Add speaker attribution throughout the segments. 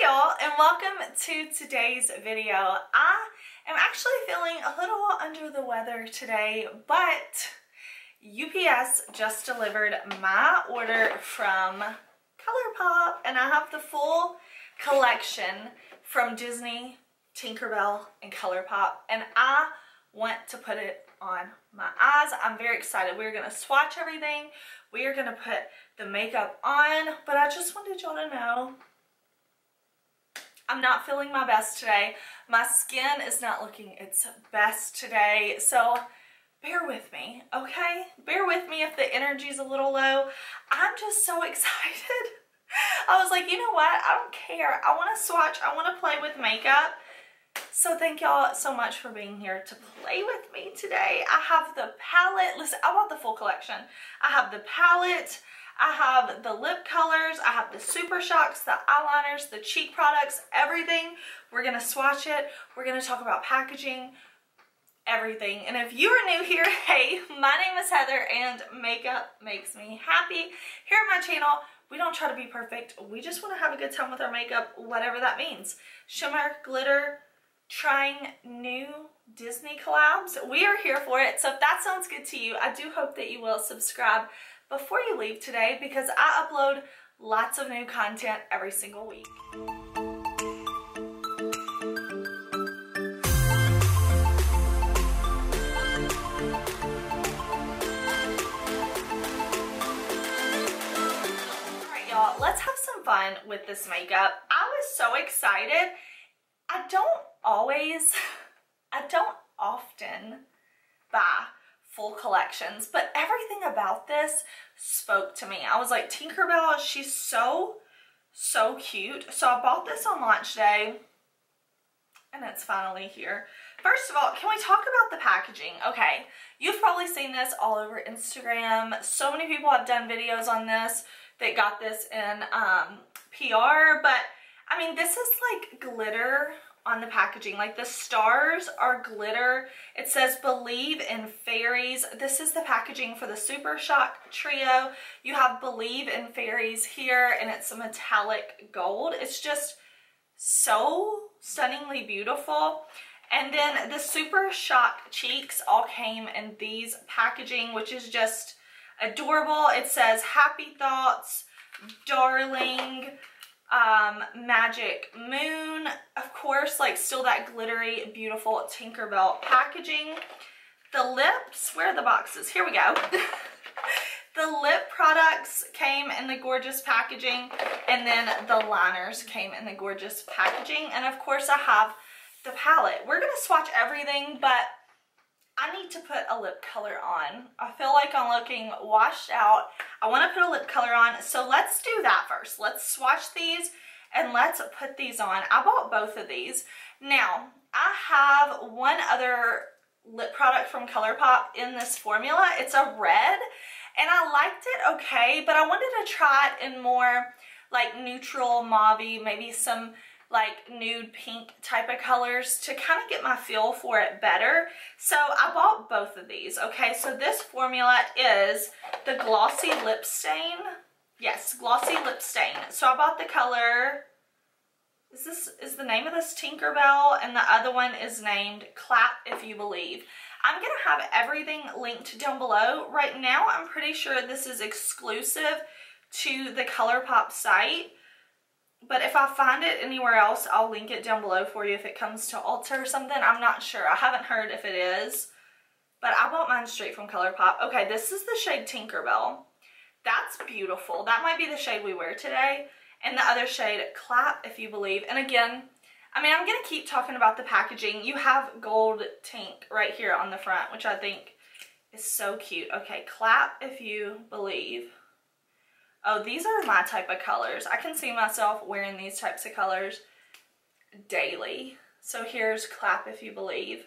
Speaker 1: Hey y'all and welcome to today's video. I am actually feeling a little under the weather today, but UPS just delivered my order from ColourPop and I have the full collection from Disney, Tinkerbell, and ColourPop and I want to put it on my eyes. I'm very excited. We're going to swatch everything. We are going to put the makeup on, but I just wanted y'all to know I'm not feeling my best today. My skin is not looking its best today, so bear with me, okay? Bear with me if the energy's a little low. I'm just so excited. I was like, you know what? I don't care. I want to swatch. I want to play with makeup. So thank y'all so much for being here to play with me today. I have the palette. Listen, I bought the full collection. I have the palette. I have the lip colors, I have the Super Shocks, the eyeliners, the cheek products, everything. We're gonna swatch it. We're gonna talk about packaging, everything. And if you are new here, hey, my name is Heather and makeup makes me happy. Here on my channel, we don't try to be perfect. We just wanna have a good time with our makeup, whatever that means. Shimmer, glitter, trying new Disney collabs. We are here for it. So if that sounds good to you, I do hope that you will subscribe before you leave today because I upload lots of new content every single week. Let's have some fun with this makeup. I was so excited. I don't always, I don't often buy full collections, but everything about this spoke to me. I was like, Tinkerbell, she's so, so cute. So I bought this on launch day and it's finally here. First of all, can we talk about the packaging? Okay, you've probably seen this all over Instagram. So many people have done videos on this that got this in um, PR, but I mean, this is like glitter on the packaging. Like the stars are glitter. It says believe in fairies. This is the packaging for the Super Shock Trio. You have believe in fairies here and it's a metallic gold. It's just so stunningly beautiful. And then the Super Shock cheeks all came in these packaging, which is just adorable. It says happy thoughts, darling, um, Magic Moon, of course, like still that glittery, beautiful Tinkerbell packaging. The lips, where are the boxes? Here we go. the lip products came in the gorgeous packaging and then the liners came in the gorgeous packaging. And of course I have the palette. We're to swatch everything, but I need to put a lip color on. I feel like I'm looking washed out. I want to put a lip color on. So let's do that first. Let's swatch these and let's put these on. I bought both of these. Now, I have one other lip product from ColourPop in this formula. It's a red and I liked it okay, but I wanted to try it in more like neutral mauve maybe some like nude pink type of colors to kind of get my feel for it better. So I bought both of these, okay? So this formula is the Glossy Lip Stain. Yes, Glossy Lip Stain. So I bought the color, is this, is the name of this Tinkerbell? And the other one is named Clap If You Believe. I'm going to have everything linked down below. Right now, I'm pretty sure this is exclusive to the ColourPop site. But if I find it anywhere else, I'll link it down below for you if it comes to Ulta or something. I'm not sure. I haven't heard if it is. But I bought mine straight from ColourPop. Okay, this is the shade Tinkerbell. That's beautiful. That might be the shade we wear today. And the other shade, Clap If You Believe. And again, I mean, I'm going to keep talking about the packaging. You have gold Tink right here on the front, which I think is so cute. Okay, Clap If You Believe. Oh, these are my type of colors. I can see myself wearing these types of colors daily. So here's Clap If You Believe.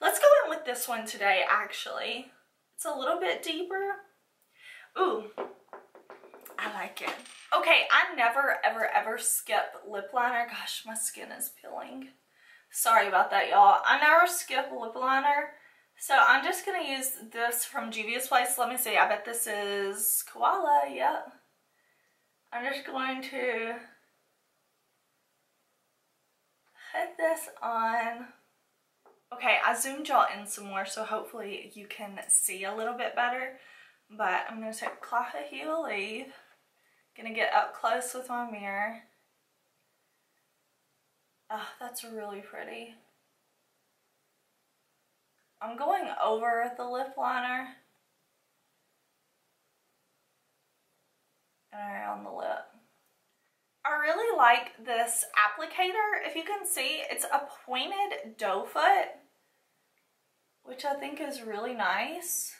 Speaker 1: Let's go in with this one today, actually. It's a little bit deeper. Ooh, I like it. Okay, I never, ever, ever skip lip liner. Gosh, my skin is peeling. Sorry about that, y'all. I never skip lip liner. So I'm just going to use this from Juvia's Place. Let me see. I bet this is Kola. Yep. I'm just going to put this on. Okay, I zoomed y'all in some more, so hopefully you can see a little bit better. But I'm going to take heel leave. Gonna get up close with my mirror. Oh, that's really pretty. I'm going over the lip liner and around the lip. I really like this applicator. If you can see, it's a pointed doe foot, which I think is really nice.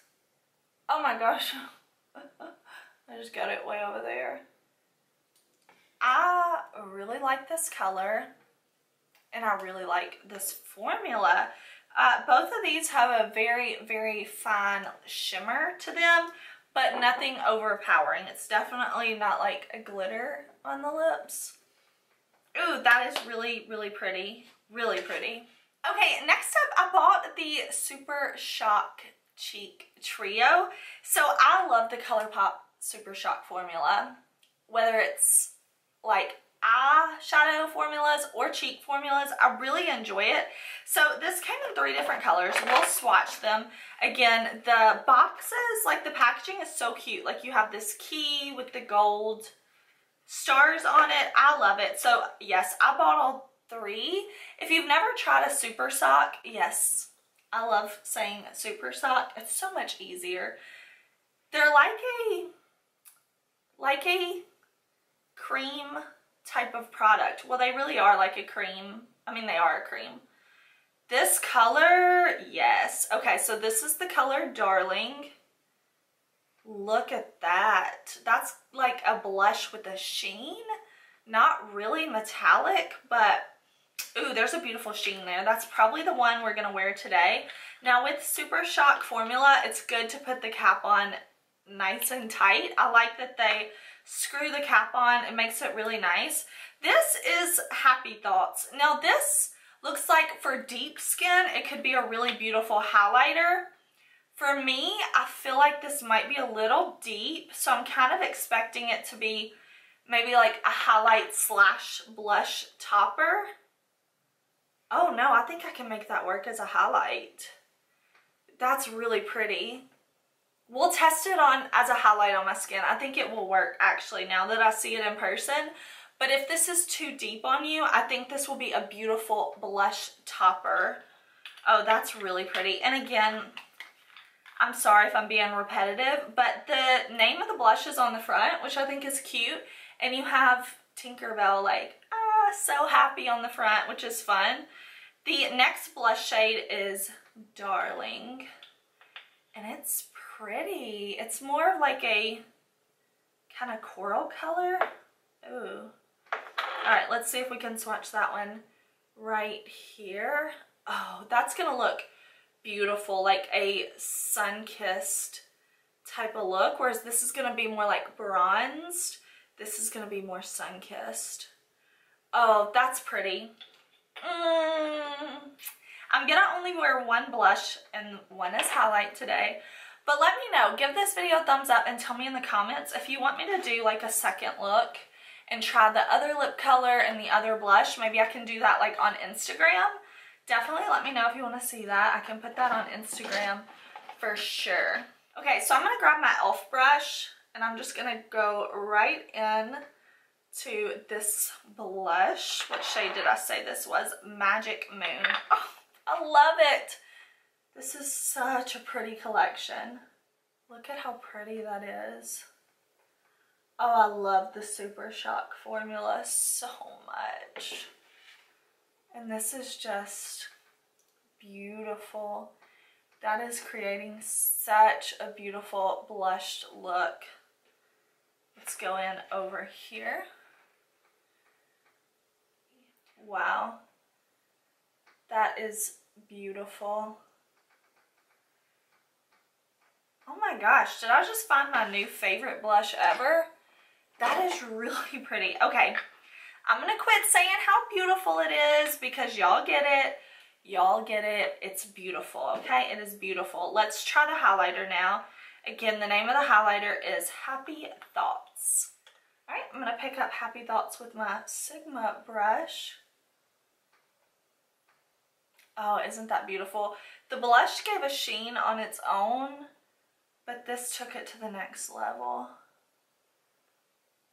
Speaker 1: Oh my gosh. I just got it way over there. I really like this color and I really like this formula. Uh, both of these have a very, very fine shimmer to them, but nothing overpowering. It's definitely not like a glitter on the lips. Ooh, that is really, really pretty. Really pretty. Okay, next up, I bought the Super Shock Cheek Trio. So I love the ColourPop Super Shock formula. Whether it's like eyeshadow formulas or cheek formulas. I really enjoy it. So this came in three different colors. We'll swatch them. Again, the boxes, like the packaging is so cute. Like you have this key with the gold stars on it. I love it. So yes, I bought all three. If you've never tried a super sock, yes, I love saying super sock. It's so much easier. They're like a, like a cream type of product. Well, they really are like a cream. I mean, they are a cream. This color, yes. Okay, so this is the color Darling. Look at that. That's like a blush with a sheen. Not really metallic, but ooh, there's a beautiful sheen there. That's probably the one we're going to wear today. Now with Super Shock formula, it's good to put the cap on nice and tight. I like that they screw the cap on. It makes it really nice. This is Happy Thoughts. Now this looks like for deep skin, it could be a really beautiful highlighter. For me, I feel like this might be a little deep, so I'm kind of expecting it to be maybe like a highlight slash blush topper. Oh no, I think I can make that work as a highlight. That's really pretty. We'll test it on as a highlight on my skin. I think it will work actually now that I see it in person. But if this is too deep on you, I think this will be a beautiful blush topper. Oh, that's really pretty. And again, I'm sorry if I'm being repetitive, but the name of the blush is on the front, which I think is cute. And you have Tinkerbell like, ah, so happy on the front, which is fun. The next blush shade is Darling. And it's pretty. It's more of like a kind of coral color. Ooh. All right, let's see if we can swatch that one right here. Oh, that's gonna look beautiful, like a sun-kissed type of look, whereas this is gonna be more like bronzed. This is gonna be more sun-kissed. Oh, that's pretty. Mm. I'm gonna only wear one blush and one is highlight today. But let me know, give this video a thumbs up and tell me in the comments if you want me to do like a second look and try the other lip color and the other blush. Maybe I can do that like on Instagram. Definitely let me know if you want to see that. I can put that on Instagram for sure. Okay, so I'm going to grab my e.l.f. brush and I'm just going to go right in to this blush. What shade did I say this was? Magic Moon. Oh, I love it. This is such a pretty collection. Look at how pretty that is. Oh, I love the Super Shock formula so much. And this is just beautiful. That is creating such a beautiful blushed look. Let's go in over here. Wow. That is beautiful. Oh my gosh, did I just find my new favorite blush ever? That is really pretty. Okay, I'm to quit saying how beautiful it is because y'all get it. Y'all get it. It's beautiful, okay? It is beautiful. Let's try the highlighter now. Again, the name of the highlighter is Happy Thoughts. All right, I'm to pick up Happy Thoughts with my Sigma brush. Oh, isn't that beautiful? The blush gave a sheen on its own, but this took it to the next level.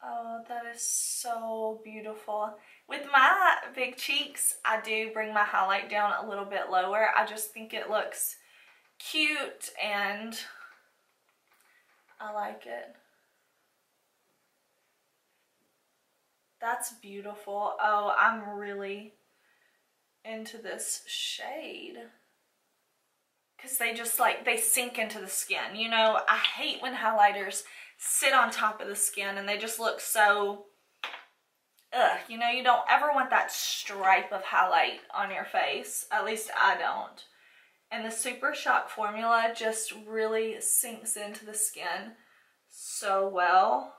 Speaker 1: Oh, that is so beautiful. With my big cheeks, I do bring my highlight down a little bit lower. I just think it looks cute and I like it. That's beautiful. Oh, I'm really into this shade. Because they just like, they sink into the skin. You know, I hate when highlighters sit on top of the skin and they just look so, ugh. You know, you don't ever want that stripe of highlight on your face. At least I don't. And the Super Shock formula just really sinks into the skin so well.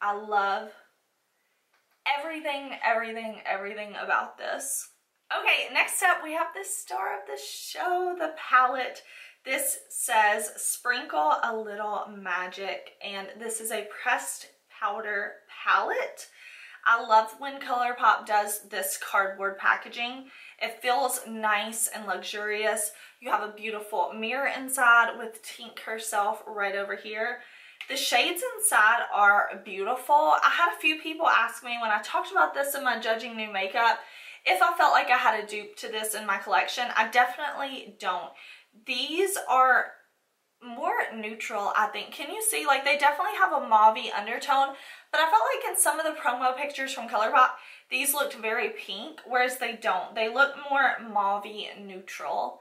Speaker 1: I love everything, everything, everything about this. Okay, next up we have the star of the show, the palette. This says Sprinkle a Little Magic, and this is a pressed powder palette. I love when ColourPop does this cardboard packaging. It feels nice and luxurious. You have a beautiful mirror inside with Tink herself right over here. The shades inside are beautiful. I had a few people ask me when I talked about this in my Judging New Makeup if I felt like I had a dupe to this in my collection. I definitely don't. These are more neutral, I think. Can you see? Like, they definitely have a mauve undertone, but I felt like in some of the promo pictures from ColourPop, these looked very pink, whereas they don't. They look more mauve neutral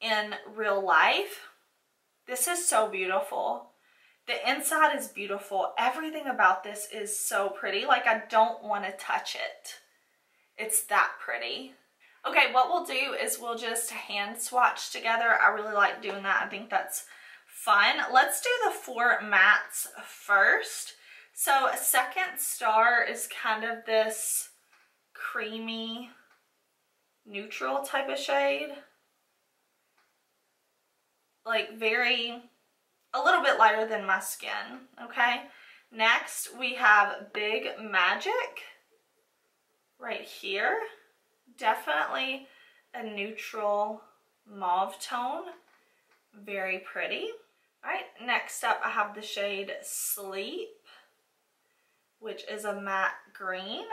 Speaker 1: in real life. This is so beautiful. The inside is beautiful. Everything about this is so pretty. Like I don't want to touch it. It's that pretty. Okay, what we'll do is we'll just hand swatch together. I really like doing that. I think that's fun. Let's do the four mattes first. So second star is kind of this creamy neutral type of shade. Like very a little bit lighter than my skin, okay? Next, we have Big Magic right here. Definitely a neutral mauve tone. Very pretty. All right, next up I have the shade Sleep, which is a matte green.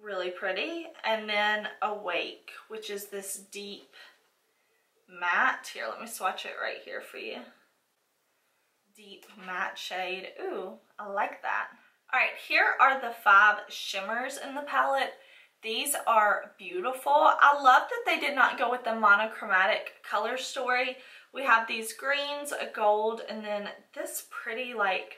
Speaker 1: Really pretty. And then Awake, which is this deep matte. Here, let me swatch it right here for you deep matte shade. Ooh, I like that. All right, here are the five shimmers in the palette. These are beautiful. I love that they did not go with the monochromatic color story. We have these greens, a gold, and then this pretty like,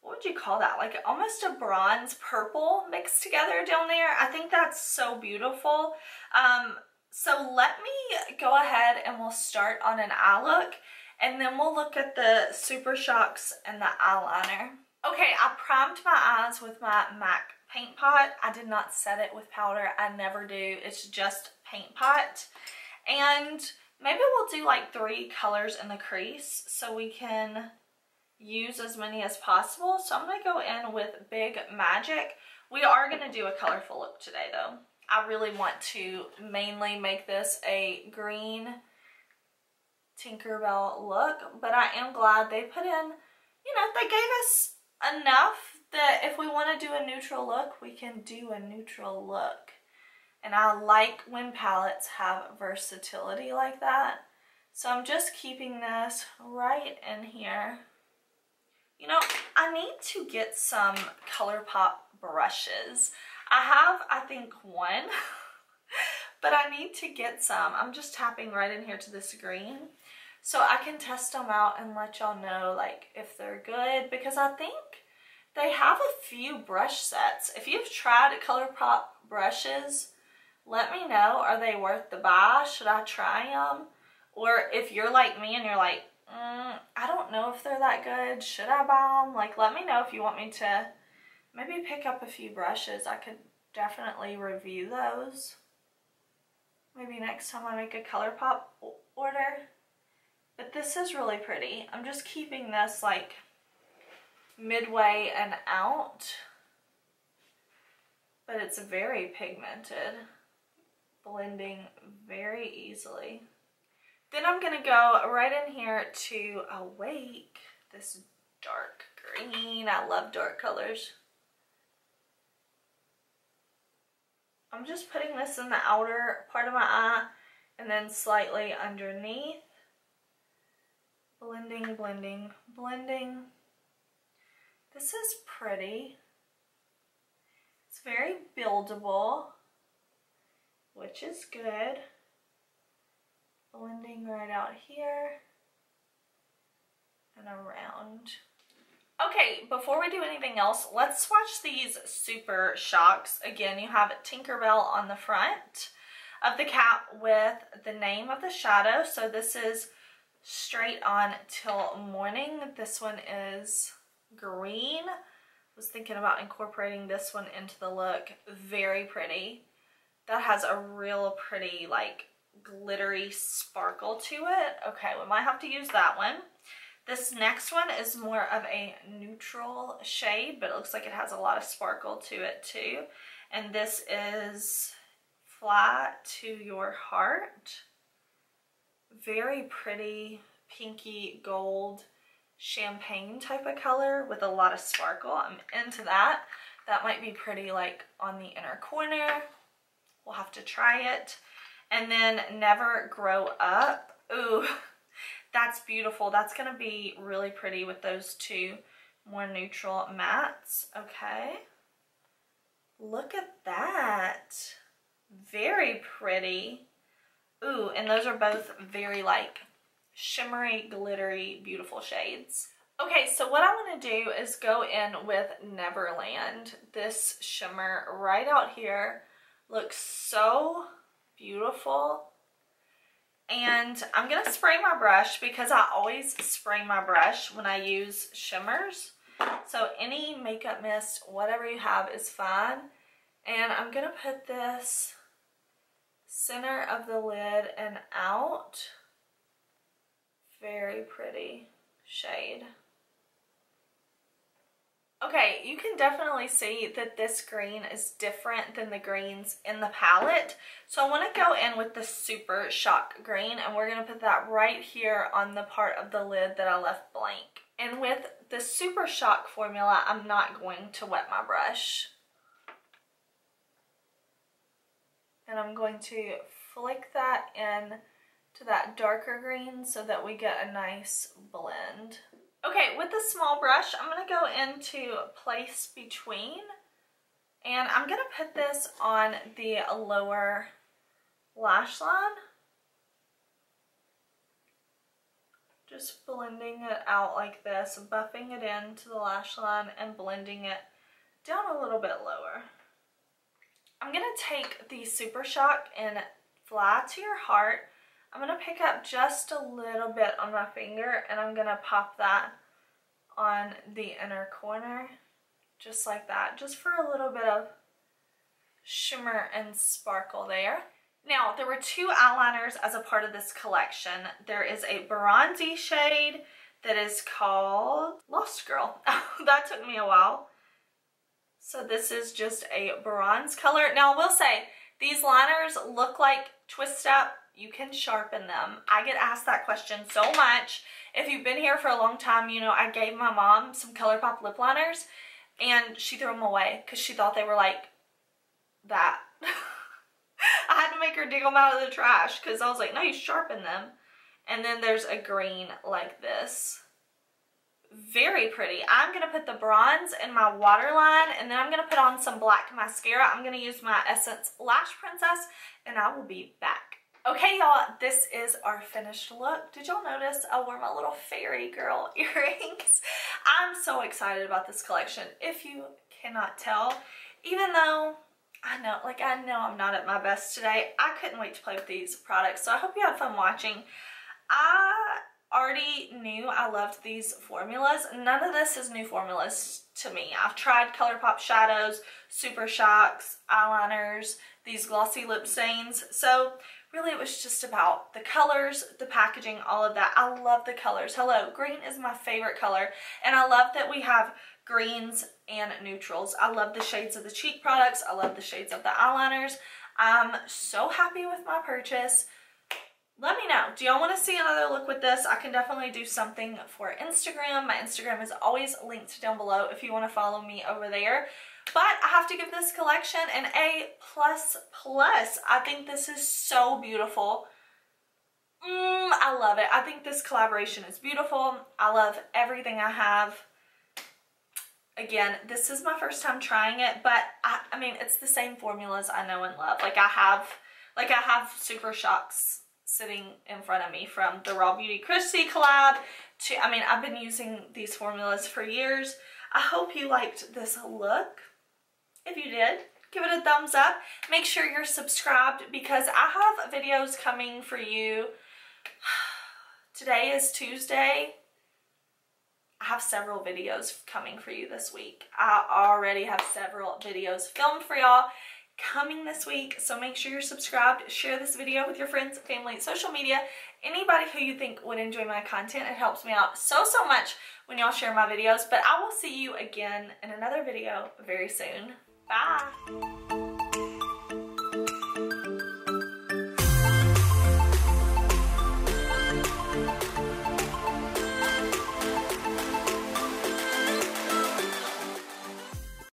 Speaker 1: what would you call that? Like almost a bronze purple mixed together down there. I think that's so beautiful. Um, so let me go ahead and we'll start on an eye look and then we'll look at the Super Shocks and the eyeliner. Okay, I primed my eyes with my MAC paint pot. I did not set it with powder. I never do. It's just paint pot. And maybe we'll do like three colors in the crease so we can use as many as possible. So I'm going to go in with Big Magic. We are going to do a colorful look today though. I really want to mainly make this a green Tinkerbell look, but I am glad they put in, you know, they gave us enough that if we want to do a neutral look, we can do a neutral look. And I like when palettes have versatility like that. So I'm just keeping this right in here. You know, I need to get some ColourPop brushes. I have, I think, one, but I need to get some. I'm just tapping right in here to this green so I can test them out and let y'all know like if they're good because I think they have a few brush sets. If you've tried ColourPop brushes, let me know. Are they worth the buy? Should I try them? Or if you're like me and you're like, mm, I don't know if they're that good. Should I buy them? Like, let me know if you want me to maybe pick up a few brushes. I could definitely review those. Maybe next time I make a ColourPop order. But this is really pretty. I'm just keeping this like midway and out. But it's very pigmented. blending very easily. Then I'm gonna go right in here to Awake, this dark green. I love dark colors. I'm just putting this in the outer part of my eye and then slightly underneath. Blending, blending, blending. This is pretty. It's very buildable, which is good. Blending right out here and around. Okay, before we do anything else, let's swatch these Super Shocks. Again, you have Tinkerbell on the front of the cap with the name of the shadow. So this is straight on till morning. This one is green. Was thinking about incorporating this one into the look. Very pretty. That has a real pretty like glittery sparkle to it. Okay, we might have to use that one. This next one is more of a neutral shade, but it looks like it has a lot of sparkle to it too. And this is Fly to Your Heart. Very pretty pinky gold champagne type of color with a lot of sparkle. I'm into that. That might be pretty like on the inner corner. We'll have to try it. And then Never Grow Up. Ooh, that's beautiful. That's going to be really pretty with those two more neutral mattes. Okay. Look at that. Very pretty. Ooh, and those are both very like shimmery, glittery, beautiful shades. Okay, so what I want to do is go in with Neverland. This shimmer right out here looks so beautiful. And I'm going to spray my brush because I always spray my brush when I use shimmers. So any makeup mist, whatever you have is fine. And I'm going to put this center of the lid and out. Very pretty shade. Okay, you can definitely see that this green is different than the greens in the palette. So I want to go in with the Super Shock green and we're going to put that right here on the part of the lid that I left blank. And with the Super Shock formula, I'm not going to wet my brush. And I'm going to flick that in to that darker green so that we get a nice blend. Okay, with the small brush, I'm going to go into place between and I'm going to put this on the lower lash line. Just blending it out like this, buffing it into the lash line and blending it down a little bit lower. I'm going to take the Super Shock and Fly to Your Heart I'm going to pick up just a little bit on my finger and I'm going to pop that on the inner corner just like that just for a little bit of shimmer and sparkle there. Now there were two eyeliners as a part of this collection. There is a bronzy shade that is called Lost Girl. that took me a while. So this is just a bronze color. Now I will say these liners look like twist up you can sharpen them. I get asked that question so much. If you've been here for a long time, you know, I gave my mom some ColourPop lip liners and she threw them away because she thought they were like that. I had to make her dig them out of the trash because I was like, no, you sharpen them. And then there's a green like this. Very pretty. I'm going to put the bronze in my waterline and then I'm going to put on some black mascara. I'm going to use my Essence Lash Princess and I will be back. Okay, y'all, this is our finished look. Did y'all notice I wore my little fairy girl earrings? I'm so excited about this collection, if you cannot tell. Even though I know, like I know I'm not at my best today, I couldn't wait to play with these products. So I hope you had fun watching. I already knew I loved these formulas. None of this is new formulas to me. I've tried ColourPop shadows, Super Shocks, eyeliners, these glossy lip stains. So really it was just about the colors, the packaging, all of that. I love the colors. Hello, green is my favorite color. And I love that we have greens and neutrals. I love the shades of the cheek products. I love the shades of the eyeliners. I'm so happy with my purchase. Let me know. Do y'all want to see another look with this? I can definitely do something for Instagram. My Instagram is always linked down below if you want to follow me over there. But I have to give this collection an A++. plus plus. I think this is so beautiful. Mm, I love it. I think this collaboration is beautiful. I love everything I have. Again, this is my first time trying it, but I, I mean, it's the same formulas I know and love. Like I have, like I have Super Shocks sitting in front of me from the Raw Beauty Kristi collab to, I mean, I've been using these formulas for years. I hope you liked this look. If you did, give it a thumbs up. Make sure you're subscribed because I have videos coming for you. Today is Tuesday. I have several videos coming for you this week. I already have several videos filmed for y'all coming this week. So make sure you're subscribed. Share this video with your friends, family, social media, anybody who you think would enjoy my content. It helps me out so, so much when y'all share my videos. But I will see you again in another video very soon. Bye.